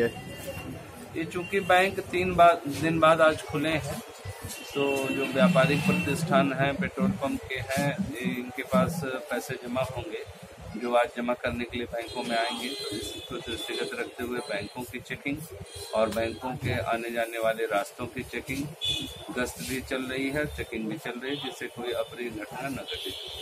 है ये चूँकि बैंक तीन बाद दिन बाद आज खुले हैं। तो जो व्यापारिक प्रतिष्ठान हैं, पेट्रोल पंप के हैं, इनके पास पैसे जमा होंगे, जो आज जमा करने के लिए बैंकों में आएँगे। तो इसको दृष्टिगत रखते हुए बैंकों की चेकिंग और बैंकों के आने जाने वाले रास्तों की चेकिंग गश्त भी चल रही है चेकिंग भी चल रही है, जिससे कोई अप्रिय घटना न घटे।